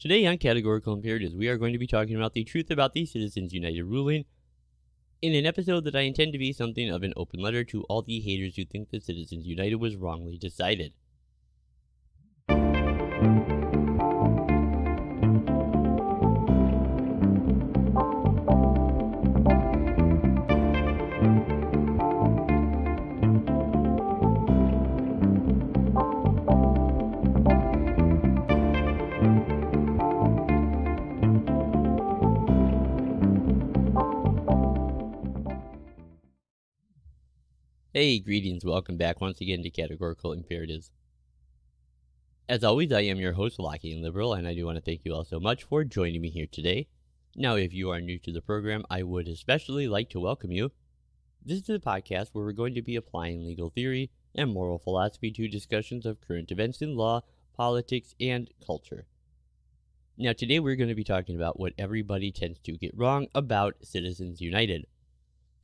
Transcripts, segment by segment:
Today on Categorical Imperatives, we are going to be talking about the truth about the Citizens United ruling in an episode that I intend to be something of an open letter to all the haters who think that Citizens United was wrongly decided. Hey, greetings, welcome back once again to Categorical Imperatives. As always, I am your host, Lockie Liberal, and I do want to thank you all so much for joining me here today. Now, if you are new to the program, I would especially like to welcome you. This is a podcast where we're going to be applying legal theory and moral philosophy to discussions of current events in law, politics, and culture. Now, today we're going to be talking about what everybody tends to get wrong about Citizens United.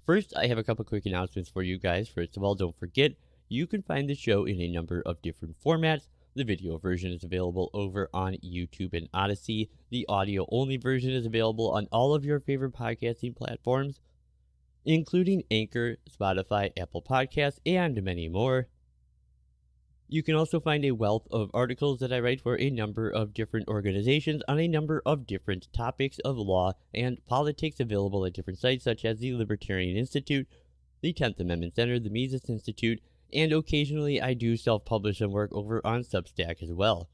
First, I have a couple quick announcements for you guys. First of all, don't forget, you can find the show in a number of different formats. The video version is available over on YouTube and Odysee. The audio only version is available on all of your favorite podcasting platforms, including Anchor, Spotify, Apple Podcasts, and many more. You can also find a wealth of articles that I write for a number of different organizations on a number of different topics of law and politics available at different sites such as the Libertarian Institute, the 10th Amendment Center, the Mises Institute, and occasionally I do self publish some work over on Substack as well.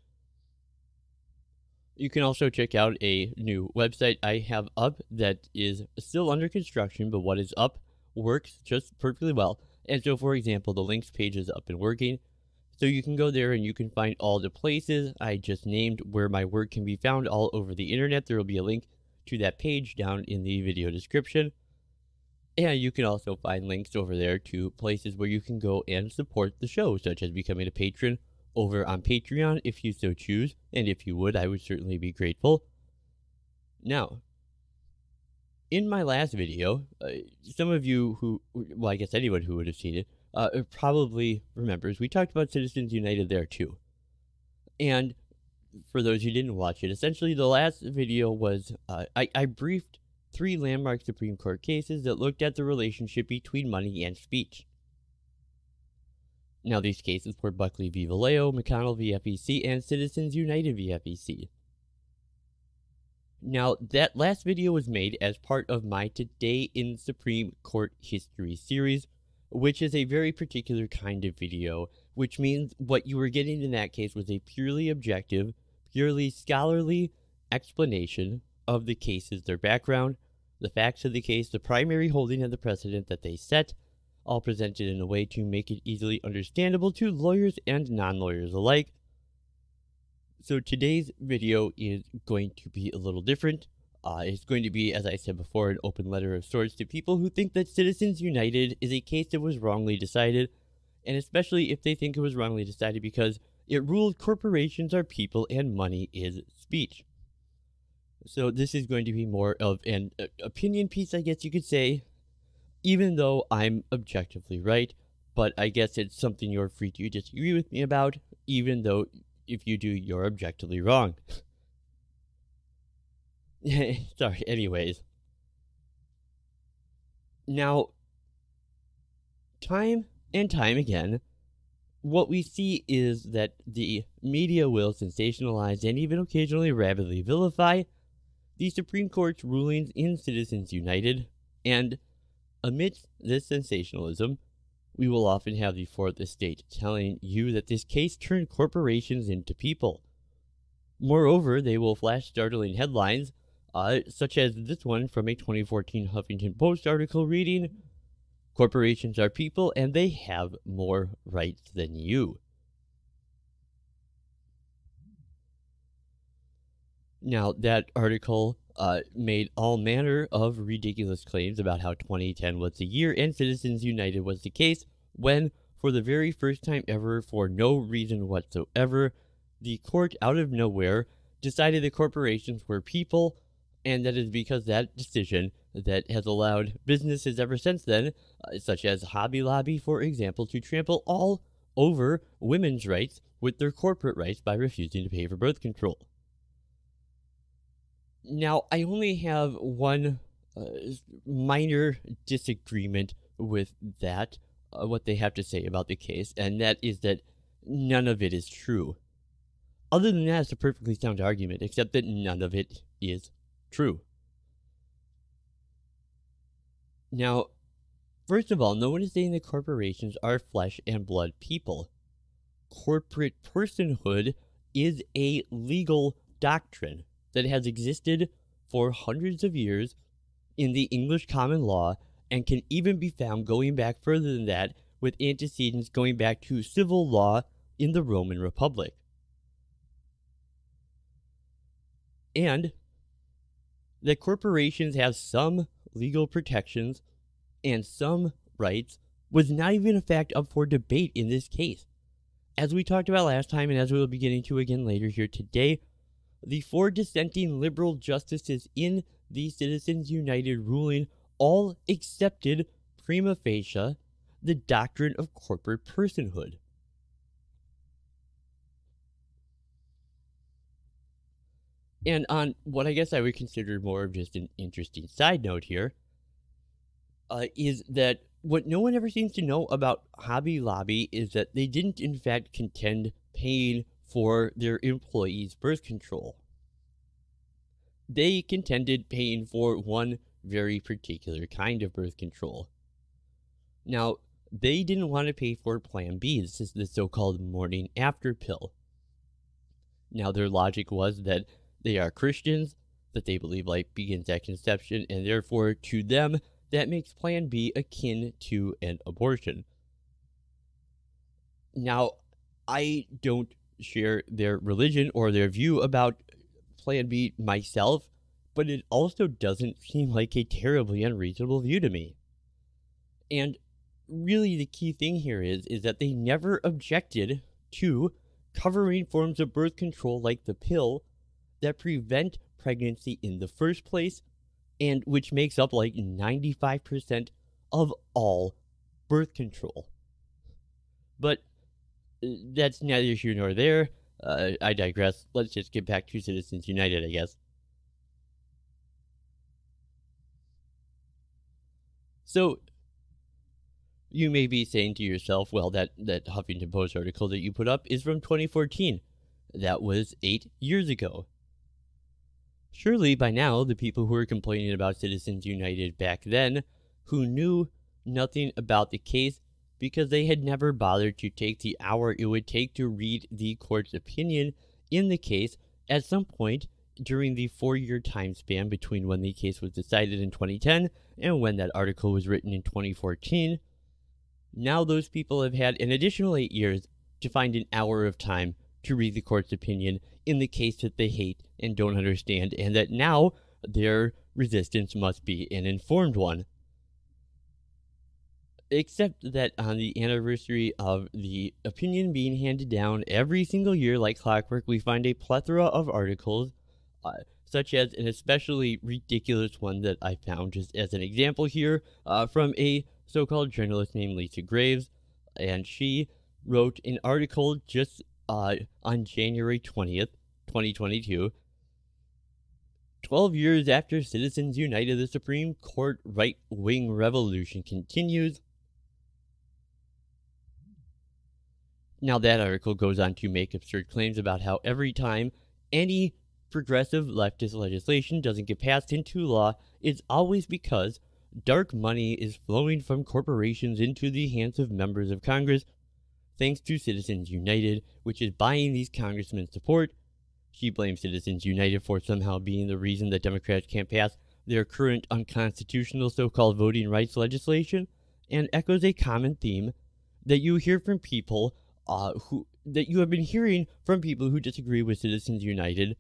You can also check out a new website I have up that is still under construction, but what is up works just perfectly well. And so, for example, the links page is up and working. So you can go there and you can find all the places I just named where my work can be found all over the internet. There will be a link to that page down in the video description. And you can also find links over there to places where you can go and support the show, such as becoming a patron over on Patreon if you so choose. And if you would, I would certainly be grateful. Now, in my last video, uh, some of you who, well, I guess anyone who would have seen it, uh, probably remembers, we talked about Citizens United there too. And for those who didn't watch it, essentially the last video was uh, I, I briefed three landmark Supreme Court cases that looked at the relationship between money and speech. Now, these cases were Buckley v. Valeo, McConnell v. FEC, and Citizens United v. FEC. Now, that last video was made as part of my Today in Supreme Court History series, which is a very particular kind of video, which means what you were getting in that case was a purely objective, purely scholarly explanation of the cases, their background, the facts of the case, the primary holding of the precedent that they set, all presented in a way to make it easily understandable to lawyers and non lawyers alike. So today's video is going to be a little different. Uh, it's going to be, as I said before, an open letter of sorts to people who think that Citizens United is a case that was wrongly decided, and especially if they think it was wrongly decided because it ruled corporations are people and money is speech. So this is going to be more of an uh, opinion piece, I guess you could say, even though I'm objectively right, but I guess it's something you're free to disagree with me about, even though if you do, you're objectively wrong. Sorry, anyways. Now, time and time again, what we see is that the media will sensationalize and even occasionally rapidly vilify the Supreme Court's rulings in Citizens United, and amidst this sensationalism, we will often have the Fourth Estate telling you that this case turned corporations into people. Moreover, they will flash startling headlines uh, such as this one from a 2014 Huffington Post article reading Corporations are people and they have more rights than you. Now, that article uh, made all manner of ridiculous claims about how 2010 was the year and Citizens United was the case, when, for the very first time ever, for no reason whatsoever, the court out of nowhere decided that corporations were people and that is because that decision that has allowed businesses ever since then, uh, such as Hobby Lobby, for example, to trample all over women's rights with their corporate rights by refusing to pay for birth control. Now, I only have one uh, minor disagreement with that, uh, what they have to say about the case, and that is that none of it is true. Other than that, it's a perfectly sound argument, except that none of it is true. Now, first of all, no one is saying that corporations are flesh and blood people. Corporate personhood is a legal doctrine that has existed for hundreds of years in the English common law and can even be found going back further than that with antecedents going back to civil law in the Roman Republic. And that corporations have some legal protections and some rights was not even a fact up for debate in this case. As we talked about last time, and as we will be getting to again later here today, the four dissenting liberal justices in the Citizens United ruling all accepted prima facie the doctrine of corporate personhood. And on what I guess I would consider more of just an interesting side note here, uh, is that what no one ever seems to know about Hobby Lobby is that they didn't, in fact, contend paying for their employees' birth control. They contended paying for one very particular kind of birth control. Now, they didn't want to pay for Plan B. This is the so called morning after pill. Now, their logic was that they are Christians, that they believe life begins at conception, and therefore, to them, that makes Plan B akin to an abortion. Now, I don't share their religion or their view about Plan B myself, but it also doesn't seem like a terribly unreasonable view to me. And really the key thing here is is that they never objected to covering forms of birth control like the pill that prevent pregnancy in the first place and which makes up like 95% of all birth control. But uh, that's neither here nor there. Uh, I digress. Let's just get back to Citizens United, I guess. So, you may be saying to yourself, well, that, that Huffington Post article that you put up is from 2014. That was eight years ago. Surely by now, the people who were complaining about Citizens United back then, who knew nothing about the case because they had never bothered to take the hour it would take to read the court's opinion in the case at some point during the four year time span between when the case was decided in 2010 and when that article was written in 2014. Now, those people have had an additional eight years to find an hour of time to read the court's opinion in the case that they hate and don't understand, and that now their resistance must be an informed one. Except that on the anniversary of the opinion being handed down every single year, like clockwork, we find a plethora of articles, uh, such as an especially ridiculous one that I found just as an example here uh, from a so called journalist named Lisa Graves. And she wrote an article just uh, on January 20th, 2022. 12 years after Citizens United, the Supreme Court right wing revolution continues. Now, that article goes on to make absurd claims about how every time any progressive leftist legislation doesn't get passed into law, it's always because dark money is flowing from corporations into the hands of members of Congress, thanks to Citizens United, which is buying these congressmen's support. She blames Citizens United for somehow being the reason that Democrats can't pass their current unconstitutional so called voting rights legislation, and echoes a common theme that you hear from people uh, who that you have been hearing from people who disagree with Citizens United,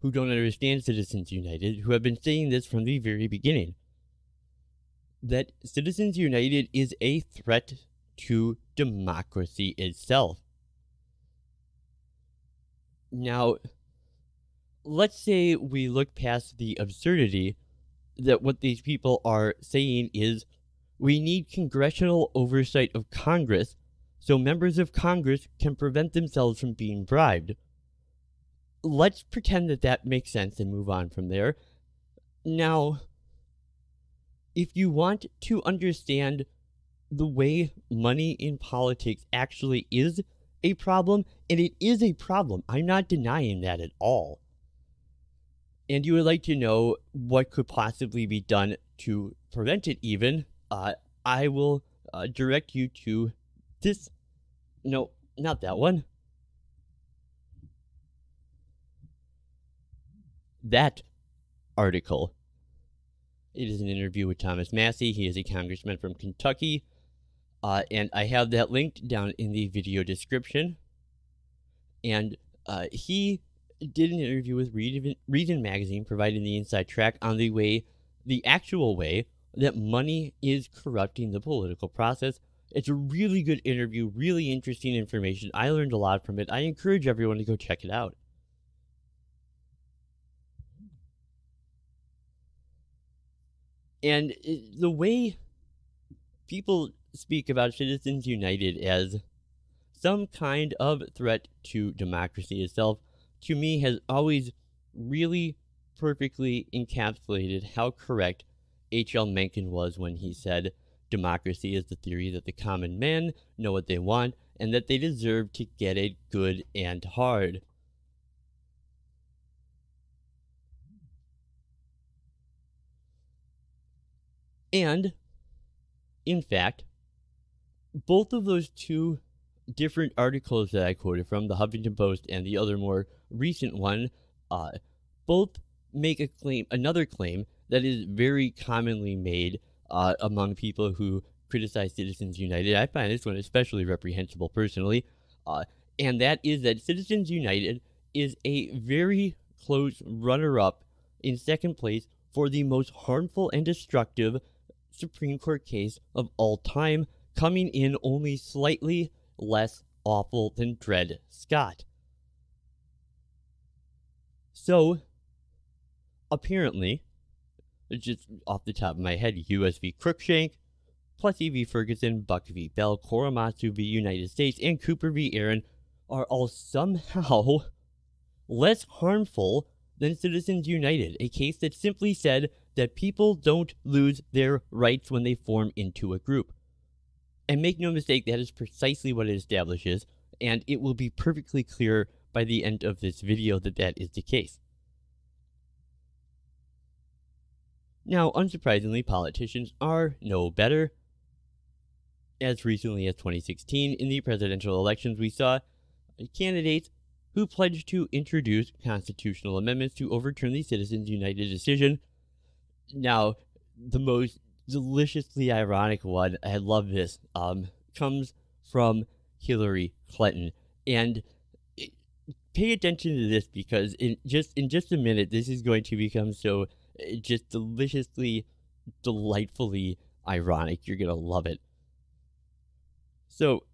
who don't understand Citizens United, who have been saying this from the very beginning. That Citizens United is a threat to democracy itself. Now, let's say we look past the absurdity that what these people are saying is we need congressional oversight of Congress so members of Congress can prevent themselves from being bribed. let's pretend that that makes sense and move on from there. Now, if you want to understand the way money in politics actually is a problem, and it is a problem, I'm not denying that at all. And you would like to know what could possibly be done to prevent it, even, uh, I will uh, direct you to this. No, not that one. That article. It is an interview with Thomas Massie. He is a congressman from Kentucky. Uh, and I have that linked down in the video description. And uh, he did an interview with Reason, Reason Magazine, providing the inside track on the way, the actual way that money is corrupting the political process. It's a really good interview, really interesting information. I learned a lot from it. I encourage everyone to go check it out. And the way people speak about Citizens United as some kind of threat to democracy itself, to me, has always really perfectly encapsulated how correct H.L. Mencken was when he said, Democracy is the theory that the common man know what they want and that they deserve to get it good and hard. And, in fact, both of those two different articles that I quoted from, the Huffington Post and the other more recent one, uh, both make a claim, another claim that is very commonly made uh, among people who criticize Citizens United. I find this one especially reprehensible personally, uh, and that is that Citizens United is a very close runner up in second place for the most harmful and destructive Supreme Court case of all time, coming in only slightly less awful than Dred Scott. So, apparently, just off the top of my head, US v. Cruikshank, Plessy v. Ferguson, Buck v. Bell, Korematsu v. United States, and Cooper v. Aaron are all somehow less harmful than Citizens United, a case that simply said that people don't lose their rights when they form into a group. And make no mistake, that is precisely what it establishes, and it will be perfectly clear by the end of this video that that is the case. Now, unsurprisingly, politicians are no better. As recently as 2016, in the presidential elections, we saw candidates who pledged to introduce constitutional amendments to overturn the Citizens United decision. Now, the most deliciously ironic one, I love this, um, comes from Hillary Clinton. And pay attention to this because in just in just a minute, this is going to become so just deliciously, delightfully ironic. You're to love it. So,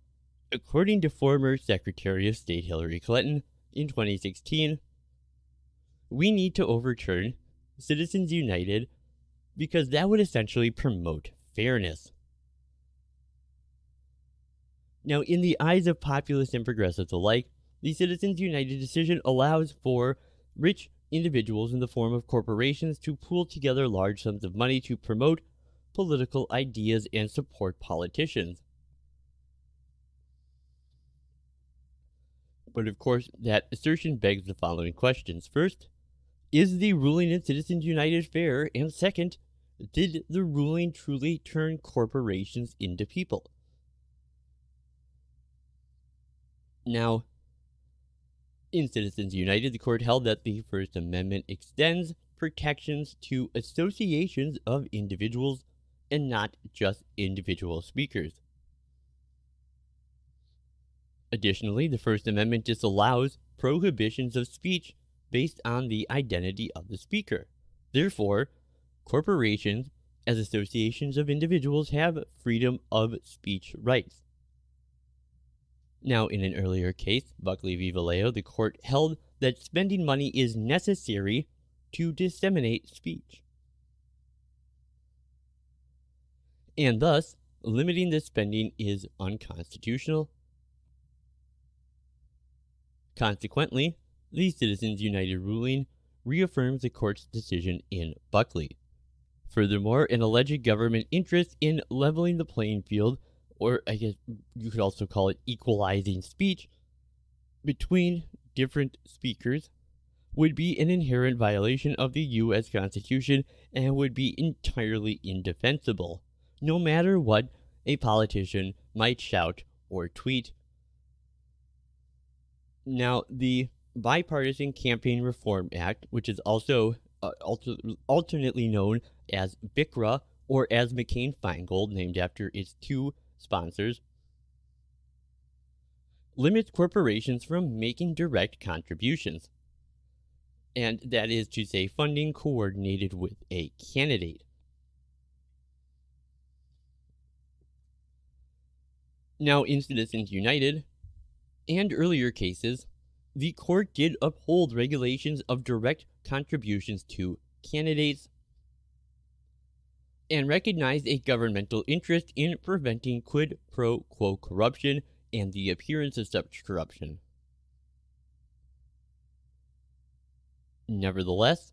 according to former Secretary of State Hillary Clinton in 2016, we need to overturn Citizens United because that would essentially promote fairness. Now, in the eyes of populists and progressives alike, the Citizens United decision allows for rich individuals in the form of corporations to pool together large sums of money to promote political ideas and support politicians. But of course, that assertion begs the following questions. First, is the ruling in Citizens United fair? And second, did the ruling truly turn corporations into people? Now, in Citizens United, the court held that the First Amendment extends protections to associations of individuals and not just individual speakers. Additionally, the First Amendment disallows prohibitions of speech based on the identity of the speaker. Therefore, corporations, as associations of individuals, have freedom of speech rights. Now, in an earlier case, Buckley v. Valeo, the court held that spending money is necessary to disseminate speech. And thus, limiting the spending is unconstitutional. Consequently, the Citizens United ruling reaffirms the court's decision in Buckley. Furthermore, an alleged government interest in leveling the playing field, or I guess you could also call it equalizing speech, between different speakers would be an inherent violation of the U.S. Constitution and would be entirely indefensible, no matter what a politician might shout or tweet. Now, the Bipartisan Campaign Reform Act, which is also uh, alter- alternately known as BCRA or as McCain Feingold, named after its two sponsors, limits corporations from making direct contributions. And that is to say, funding coordinated with a candidate. Now, in Citizens United and earlier cases, the court did uphold regulations of direct contributions to candidates and recognized a governmental interest in preventing quid pro quo corruption and the appearance of such corruption. Nevertheless,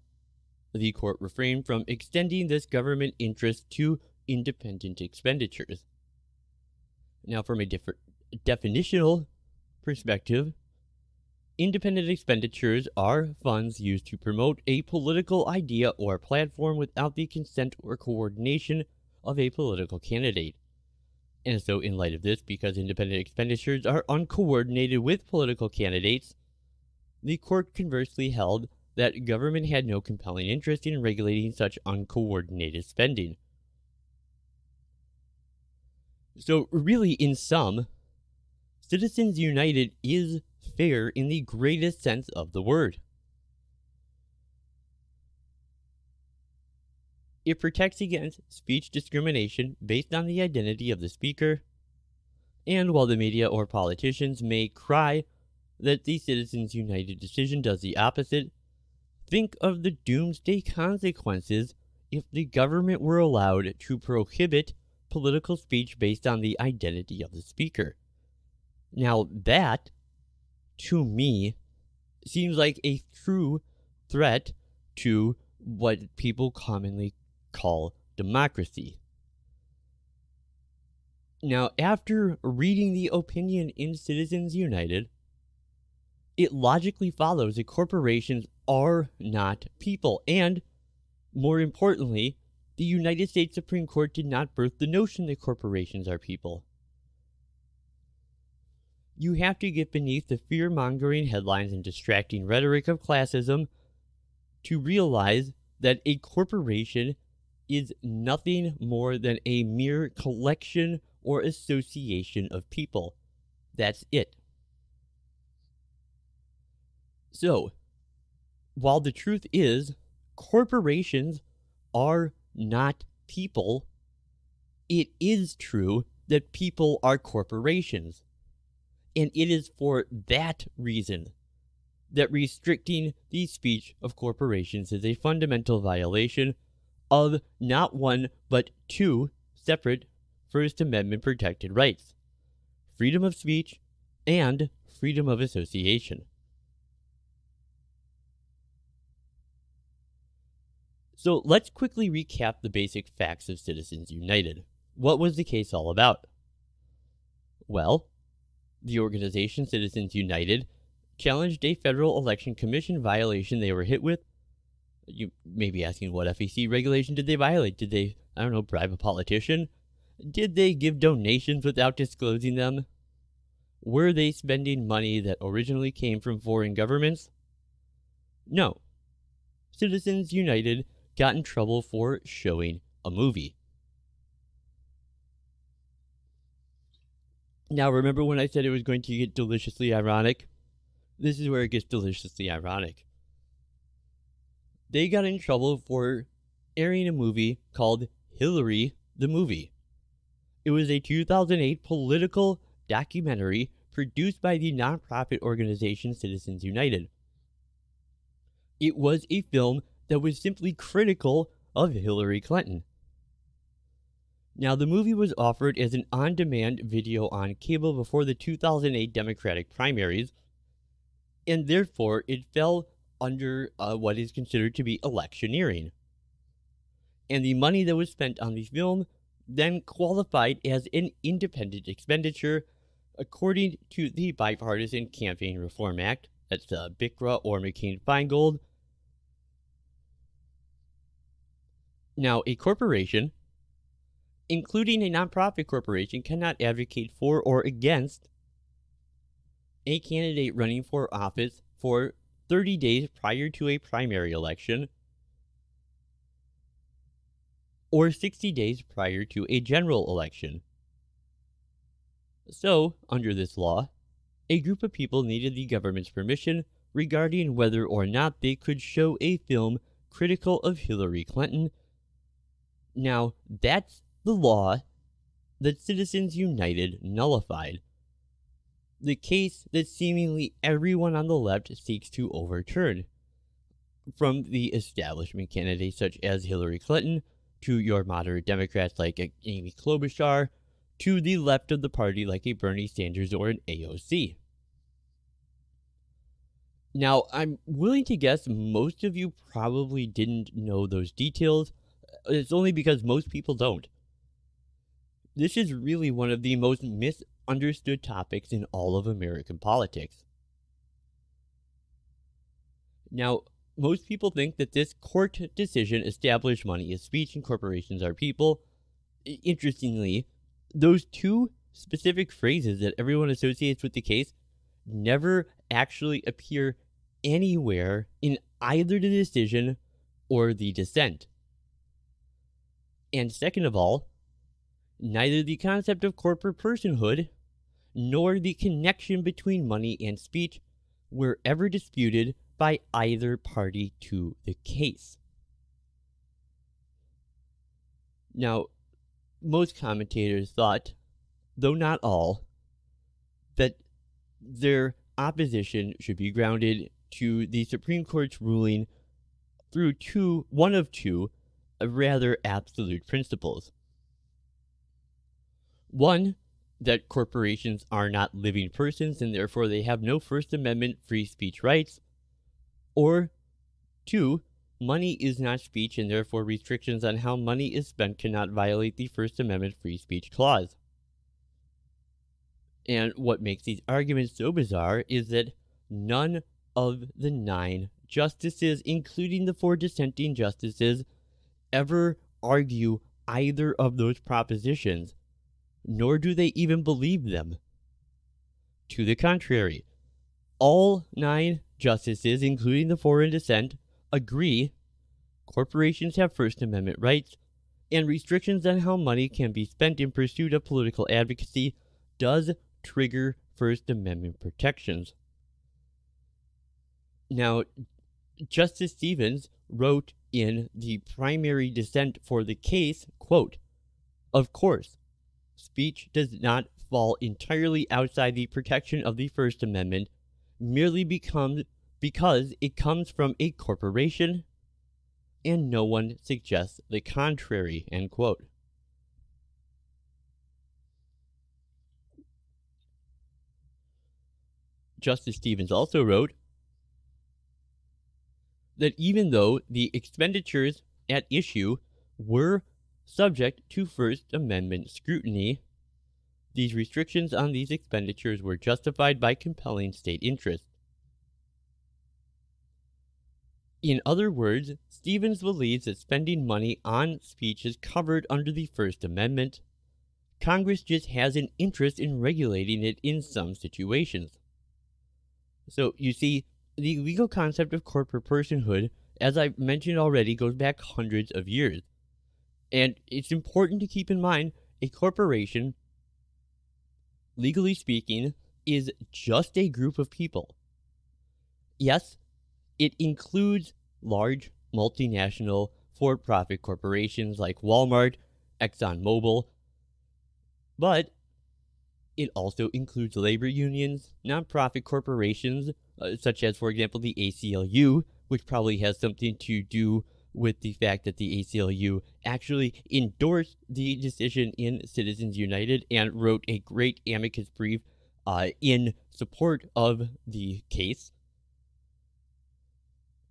the court refrained from extending this government interest to independent expenditures. Now, from a different definitional perspective, independent expenditures are funds used to promote a political idea or platform without the consent or coordination of a political candidate. And so, in light of this, because independent expenditures are uncoordinated with political candidates, the court conversely held that government had no compelling interest in regulating such uncoordinated spending. So, really, in sum, Citizens United is fair in the greatest sense of the word. It protects against speech discrimination based on the identity of the speaker. And while the media or politicians may cry that the Citizens United decision does the opposite, think of the doomsday consequences if the government were allowed to prohibit political speech based on the identity of the speaker. Now, that, to me, seems like a true threat to what people commonly call democracy. Now, after reading the opinion in Citizens United, it logically follows that corporations are not people. And, more importantly, the United States Supreme Court did not birth the notion that corporations are people. You have to get beneath the fear mongering headlines and distracting rhetoric of classism to realize that a corporation is nothing more than a mere collection or association of people. That's it. So, while the truth is, corporations are not people, it is true that people are corporations. And it is for that reason that restricting the speech of corporations is a fundamental violation of not one but two separate First Amendment protected rights freedom of speech and freedom of association. So let's quickly recap the basic facts of Citizens United. What was the case all about? Well, the organization Citizens United challenged a federal election commission violation they were hit with you may be asking what FEC regulation did they violate? Did they, I don't know, bribe a politician? Did they give donations without disclosing them? Were they spending money that originally came from foreign governments? No. Citizens United got in trouble for showing a movie. Now, remember when I said it was going to get deliciously ironic? This is where it gets deliciously ironic they got in trouble for airing a movie called Hillary the Movie. It was a 2008 political documentary produced by the nonprofit organization Citizens United. It was a film that was simply critical of Hillary Clinton. Now, the movie was offered as an on demand video on cable before the 2008 Democratic primaries and therefore it fell under uh, what is considered to be electioneering. And the money that was spent on the film then qualified as an independent expenditure according to the Bipartisan Campaign Reform Act. That's the BCRA or McCain Feingold. Now, a corporation, including a nonprofit corporation, cannot advocate for or against a candidate running for office for 30 days prior to a primary election or 60 days prior to a general election. So, under this law, a group of people needed the government's permission regarding whether or not they could show a film critical of Hillary Clinton. Now, that's the law that Citizens United nullified. The case that seemingly everyone on the left seeks to overturn. From the establishment candidates such as Hillary Clinton to your moderate Democrats like Amy Klobuchar to the left of the party like a Bernie Sanders or an AOC. Now, I'm willing to guess most of you probably didn't know those details. It's only because most people don't. This is really one of the most misunderstood topics in all of American politics. Now, most people think that this court decision established money as speech and corporations are people. Interestingly, those two specific phrases that everyone associates with the case never actually appear anywhere in either the decision or the dissent. And second of all, neither the concept of corporate personhood nor the connection between money and speech were ever disputed by either party to the case. Now, most commentators thought, though not all, that their opposition should be grounded to the Supreme Court's ruling through two, one of two rather absolute principles. One, that corporations are not living persons and therefore they have no First Amendment free speech rights. Or two, money is not speech and therefore restrictions on how money is spent cannot violate the First Amendment free speech clause. And what makes these arguments so bizarre is that none of the nine justices, including the four dissenting justices, ever argue either of those propositions, nor do they even believe them. To the contrary, all nine justices, including the four in dissent, agree corporations have First Amendment rights, and restrictions on how money can be spent in pursuit of political advocacy does trigger First Amendment protections. Now, Justice Stevens wrote in the primary dissent for the case, quote, Of course, speech does not fall entirely outside the protection of the First Amendment merely becomes because it comes from a corporation and no one suggests the contrary, end quote. Justice Stevens also wrote that even though the expenditures at issue were subject to First Amendment scrutiny, these restrictions on these expenditures were justified by compelling state interest. In other words, Stevens believes that spending money on speech is covered under the First Amendment. Congress just has an interest in regulating it in some situations. So, you see, the legal concept of corporate personhood, as I've mentioned already, goes back hundreds of years. And it's important to keep in mind a corporation, legally speaking, is just a group of people. Yes, it includes large multinational for profit corporations like Walmart, ExxonMobil, but it also includes labor unions, nonprofit corporations, uh, such as, for example, the ACLU, which probably has something to do with the fact that the ACLU actually endorsed the decision in Citizens United and wrote a great amicus brief uh, in support of the case.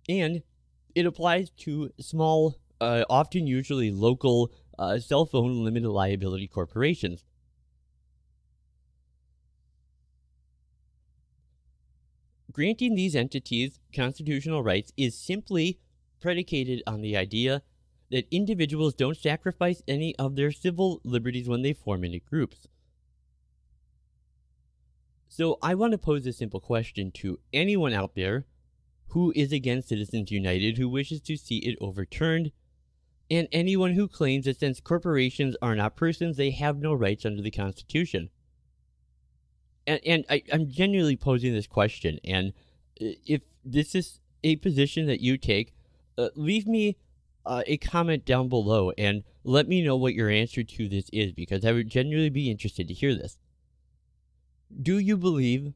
And it applies to small, uh, often usually local, uh, cell phone limited liability corporations. Granting these entities constitutional rights is simply predicated on the idea that individuals don't sacrifice any of their civil liberties when they form into groups. So I want to pose a simple question to anyone out there who is against Citizens United, who wishes to see it overturned, and anyone who claims that since corporations are not persons, they have no rights under the Constitution. And, and I, I'm genuinely posing this question, and uh, if this is a position that you take, uh, leave me uh, a comment down below and let me know what your answer to this is because I would genuinely be interested to hear this. Do you believe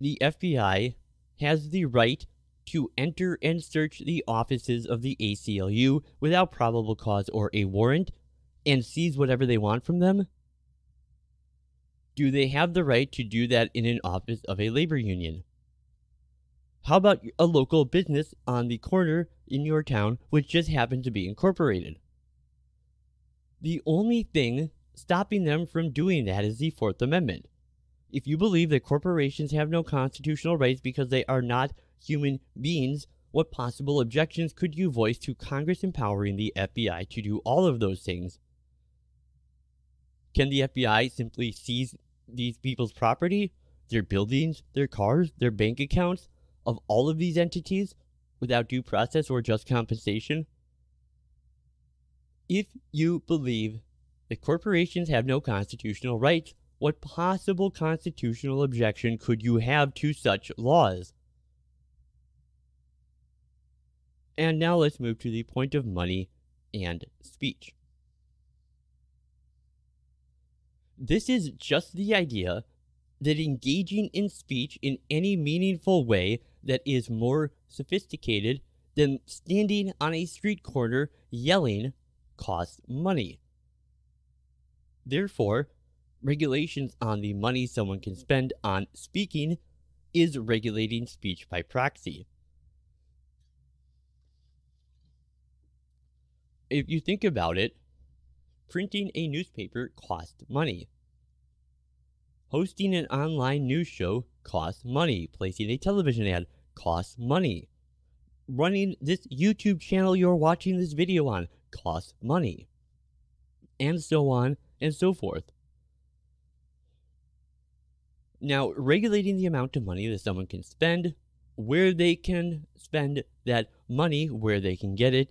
the FBI has the right to enter and search the offices of the ACLU without probable cause or a warrant and seize whatever they want from them? Do they have the right to do that in an office of a labor union? How about a local business on the corner in your town which just happened to be incorporated? The only thing stopping them from doing that is the Fourth Amendment. If you believe that corporations have no constitutional rights because they are not human beings, what possible objections could you voice to Congress empowering the FBI to do all of those things? Can the FBI simply seize these people's property, their buildings, their cars, their bank accounts, of all of these entities without due process or just compensation? If you believe that corporations have no constitutional rights, what possible constitutional objection could you have to such laws? And now let's move to the point of money and speech. This is just the idea that engaging in speech in any meaningful way that is more sophisticated than standing on a street corner yelling costs money. Therefore, regulations on the money someone can spend on speaking is regulating speech by proxy. If you think about it, printing a newspaper costs money. Hosting an online news show costs money. Placing a television ad costs money. Running this YouTube channel you're watching this video on costs money. And so on and so forth. Now, regulating the amount of money that someone can spend, where they can spend that money, where they can get it,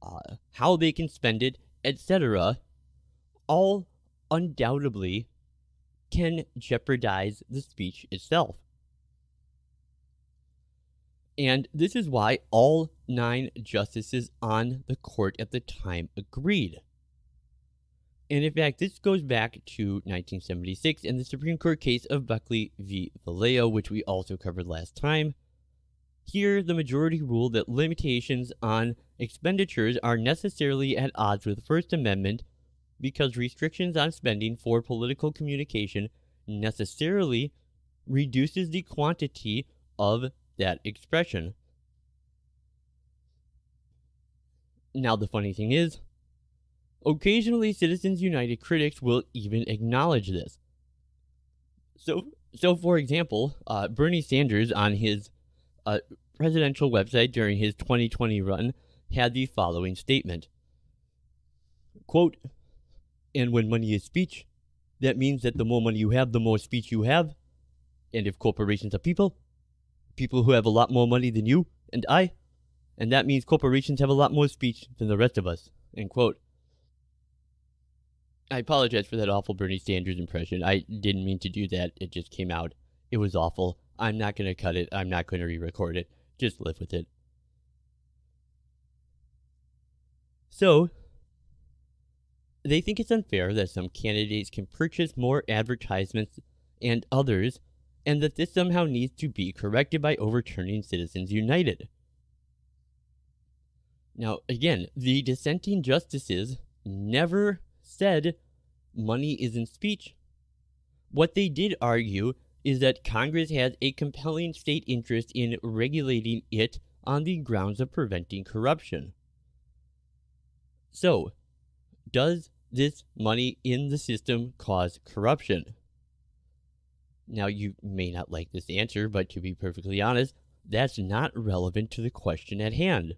uh, how they can spend it, etc., all undoubtedly can jeopardize the speech itself. And this is why all nine justices on the court at the time agreed. And in fact, this goes back to 1976 in the Supreme Court case of Buckley v. Valeo, which we also covered last time. Here, the majority ruled that limitations on expenditures are necessarily at odds with the First Amendment because restrictions on spending for political communication necessarily reduces the quantity of that expression. Now, the funny thing is, occasionally Citizens United critics will even acknowledge this. So, so for example, uh, Bernie Sanders on his uh, presidential website during his 2020 run had the following statement quote and when money is speech that means that the more money you have the more speech you have and if corporations are people people who have a lot more money than you and I, and that means corporations have a lot more speech than the rest of us. End quote. I apologize for that awful Bernie Sanders impression. I didn't mean to do that. It just came out. It was awful. I'm not going to cut it. I'm not going to re record it. Just live with it. So, they think it's unfair that some candidates can purchase more advertisements and others and that this somehow needs to be corrected by overturning Citizens United. Now, again, the dissenting justices never said money isn't speech. What they did argue is that Congress has a compelling state interest in regulating it on the grounds of preventing corruption. So, does this money in the system cause corruption? Now, you may not like this answer, but to be perfectly honest, that's not relevant to the question at hand.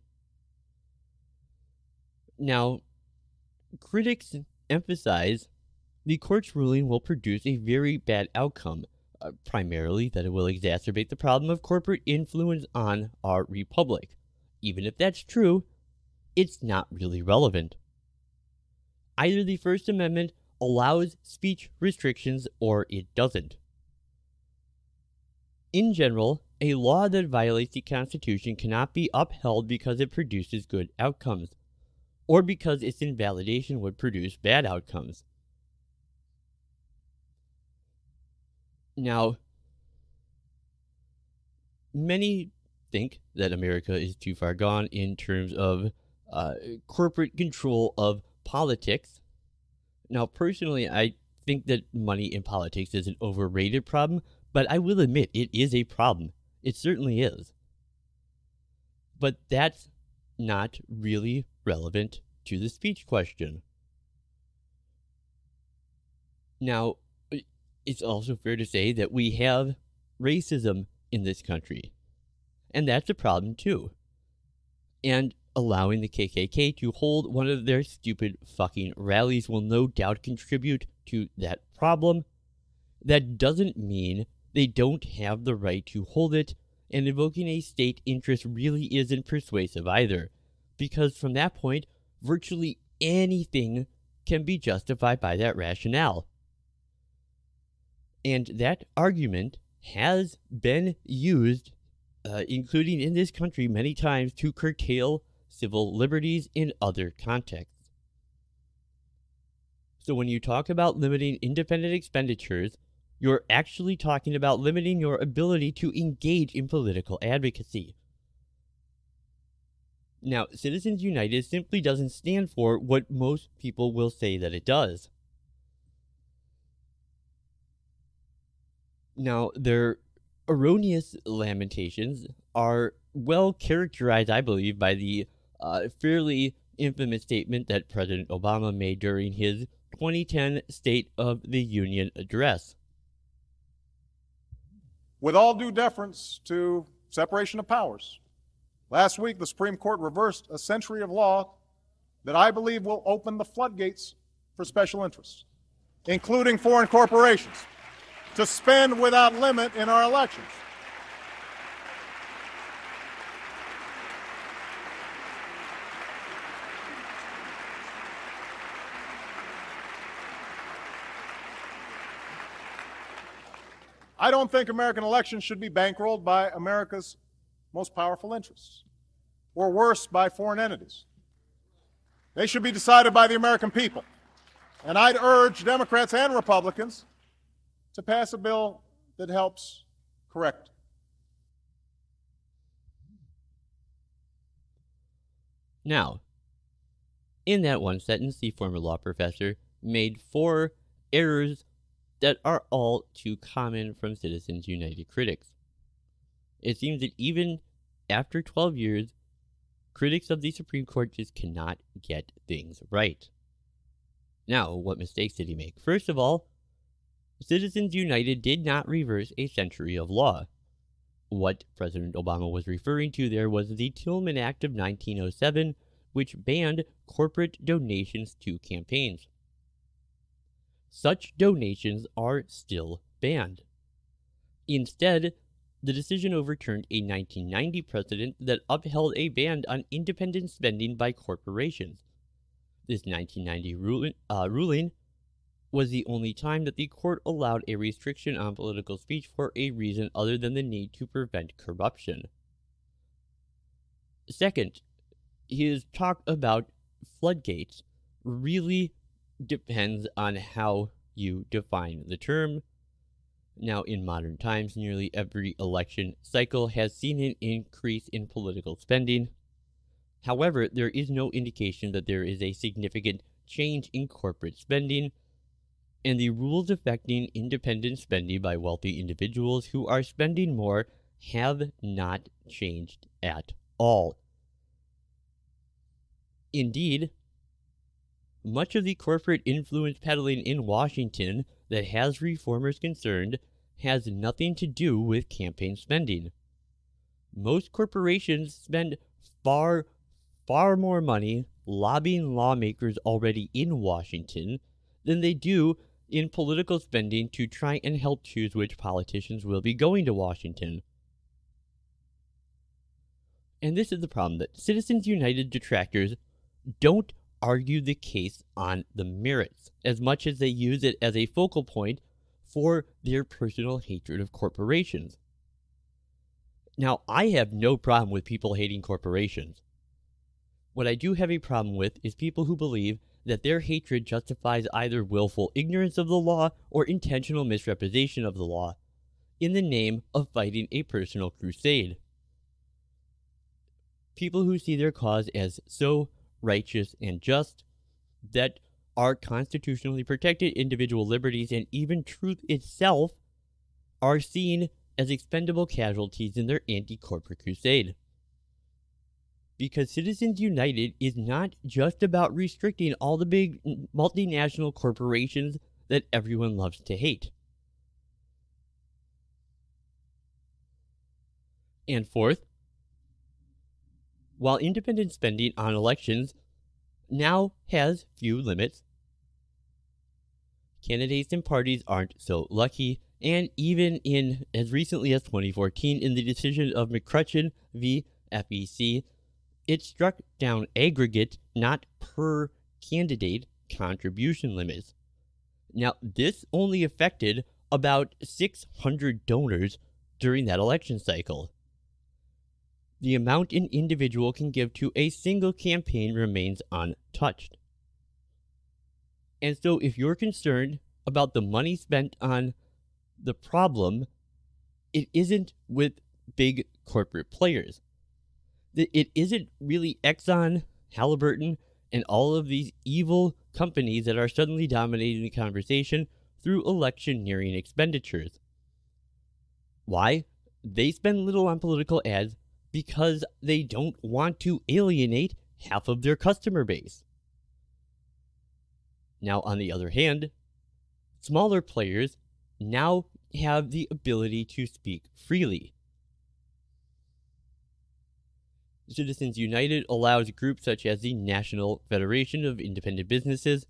Now, critics emphasize the court's ruling will produce a very bad outcome, uh, primarily that it will exacerbate the problem of corporate influence on our republic. Even if that's true, it's not really relevant. Either the First Amendment allows speech restrictions or it doesn't. In general, a law that violates the Constitution cannot be upheld because it produces good outcomes, or because its invalidation would produce bad outcomes. Now, many think that America is too far gone in terms of uh, corporate control of politics. Now, personally, I think that money in politics is an overrated problem but I will admit, it is a problem. It certainly is. But that's not really relevant to the speech question. Now, it's also fair to say that we have racism in this country. And that's a problem too. And allowing the KKK to hold one of their stupid fucking rallies will no doubt contribute to that problem. That doesn't mean they don't have the right to hold it, and invoking a state interest really isn't persuasive either, because from that point, virtually anything can be justified by that rationale. And that argument has been used, uh, including in this country, many times to curtail civil liberties in other contexts. So when you talk about limiting independent expenditures, you're actually talking about limiting your ability to engage in political advocacy. Now, Citizens United simply doesn't stand for what most people will say that it does. Now, their erroneous lamentations are well characterized, I believe, by the uh, fairly infamous statement that President Obama made during his 2010 State of the Union address. With all due deference to separation of powers, last week the Supreme Court reversed a century of law that I believe will open the floodgates for special interests, including foreign corporations, to spend without limit in our elections. I don't think American elections should be bankrolled by America's most powerful interests, or worse, by foreign entities. They should be decided by the American people. And I'd urge Democrats and Republicans to pass a bill that helps correct. Now, in that one sentence, the former law professor made four errors that are all too common from Citizens United critics. It seems that even after 12 years, critics of the Supreme Court just cannot get things right. Now, what mistakes did he make? First of all, Citizens United did not reverse a century of law. What President Obama was referring to there was the Tillman Act of 1907, which banned corporate donations to campaigns such donations are still banned. Instead, the decision overturned a 1990 precedent that upheld a ban on independent spending by corporations. This 1990 ruling, uh, ruling was the only time that the court allowed a restriction on political speech for a reason other than the need to prevent corruption. Second, his talk about floodgates really depends on how you define the term. Now, in modern times, nearly every election cycle has seen an increase in political spending. However, there is no indication that there is a significant change in corporate spending, and the rules affecting independent spending by wealthy individuals who are spending more have not changed at all. Indeed, much of the corporate influence peddling in Washington that has reformers concerned has nothing to do with campaign spending. Most corporations spend far, far more money lobbying lawmakers already in Washington than they do in political spending to try and help choose which politicians will be going to Washington. And this is the problem that Citizens United detractors don't argue the case on the merits as much as they use it as a focal point for their personal hatred of corporations. Now, I have no problem with people hating corporations. What I do have a problem with is people who believe that their hatred justifies either willful ignorance of the law or intentional misrepresentation of the law in the name of fighting a personal crusade. People who see their cause as so righteous and just that our constitutionally protected individual liberties and even truth itself are seen as expendable casualties in their anti corporate crusade because Citizens United is not just about restricting all the big multinational corporations that everyone loves to hate. And fourth, while independent spending on elections now has few limits, candidates and parties aren't so lucky, and even in as recently as 2014 in the decision of McCutcheon v. FEC, it struck down aggregate, not per candidate, contribution limits. Now, this only affected about 600 donors during that election cycle. The amount an individual can give to a single campaign remains untouched. And so, if you're concerned about the money spent on the problem, it isn't with big corporate players it isn't really Exxon, Halliburton, and all of these evil companies that are suddenly dominating the conversation through electioneering expenditures. Why? They spend little on political ads because they don't want to alienate half of their customer base. Now, on the other hand, smaller players now have the ability to speak freely. Citizens United allows groups such as the National Federation of Independent Businesses,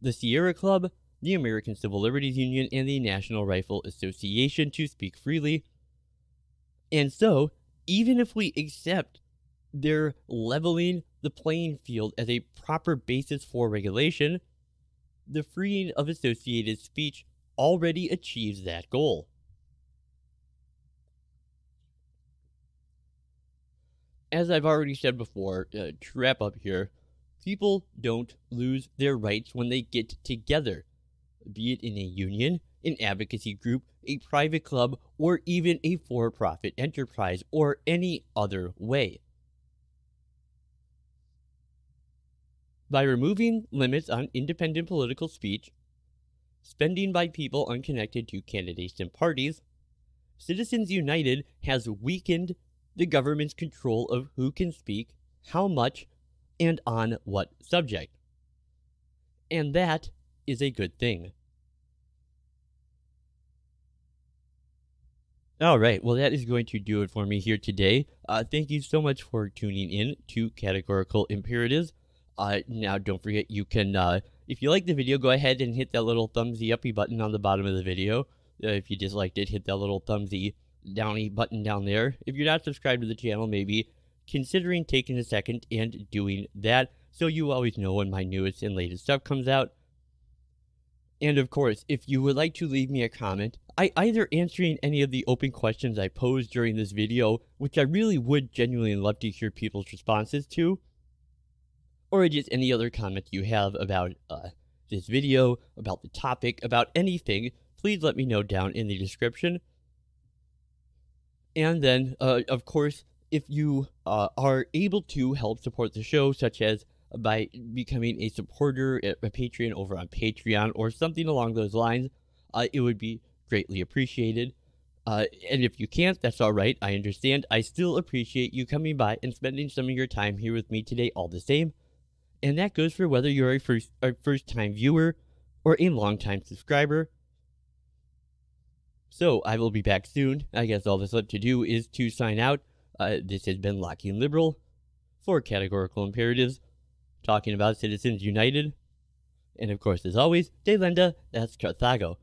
the Sierra Club, the American Civil Liberties Union, and the National Rifle Association to speak freely. And so, even if we accept their leveling the playing field as a proper basis for regulation, the freeing of associated speech already achieves that goal. as I've already said before, uh, to wrap up here, people don't lose their rights when they get together, be it in a union, an advocacy group, a private club, or even a for profit enterprise, or any other way. By removing limits on independent political speech, spending by people unconnected to candidates and parties, Citizens United has weakened the government's control of who can speak, how much, and on what subject. And that is a good thing. All right, well, that is going to do it for me here today. Uh, thank you so much for tuning in to Categorical Imperatives. Uh, now, don't forget, you can, uh, if you like the video, go ahead and hit that little thumbsy uppy button on the bottom of the video. Uh, if you disliked it, hit that little thumbsy downy button down there. If you're not subscribed to the channel, maybe considering taking a second and doing that so you always know when my newest and latest stuff comes out. And of course, if you would like to leave me a comment, I either answering any of the open questions I posed during this video, which I really would genuinely love to hear people's responses to, or just any other comment you have about uh, this video, about the topic, about anything, please let me know down in the description. And then, uh, of course, if you uh, are able to help support the show, such as by becoming a supporter, a Patreon over on Patreon, or something along those lines, uh, it would be greatly appreciated. Uh, and if you can't, that's all right. I understand. I still appreciate you coming by and spending some of your time here with me today, all the same. And that goes for whether you're a first a first time viewer or a long time subscriber. So I will be back soon. I guess all that's left to do is to sign out. Uh, this has been Lockean Liberal for Categorical Imperatives, talking about Citizens United. And of course, as always, De Lenda, that's Carthago.